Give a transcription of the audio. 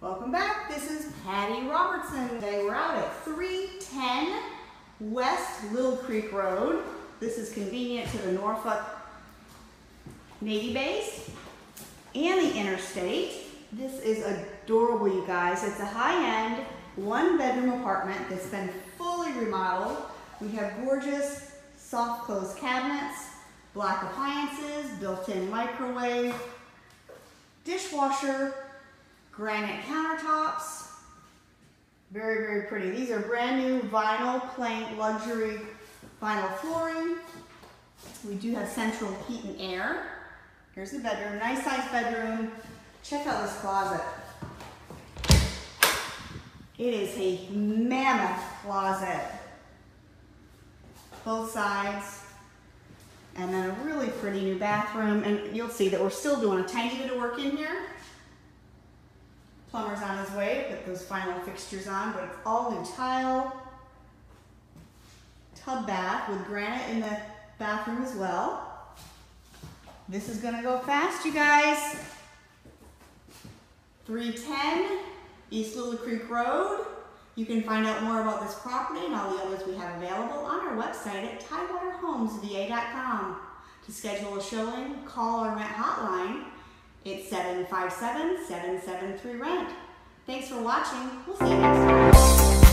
Welcome back. This is Patty Robertson. Today we're out at 310 West Little Creek Road. This is convenient to the Norfolk Navy base and the interstate. This is adorable, you guys. It's a high-end, one-bedroom apartment that's been fully remodeled. We have gorgeous soft close cabinets, black appliances, built-in microwave, dishwasher, granite countertops. Very, very pretty. These are brand new vinyl plank luxury vinyl flooring. We do have central heat and air. Here's the bedroom, nice size bedroom. Check out this closet. It is a mammoth closet. Both sides. And then a really pretty new bathroom. And you'll see that we're still doing a tiny bit of work in here. Plumber's on his way to put those final fixtures on, but it's all new tile. Tub bath with granite in the bathroom as well. This is gonna go fast, you guys. 310 East Little Creek Road. You can find out more about this property and all the others we have available on our website at tidewaterhomesva.com. To schedule a showing, call our rent hotline. It's 757-773-RENT. Thanks for watching. We'll see you next time.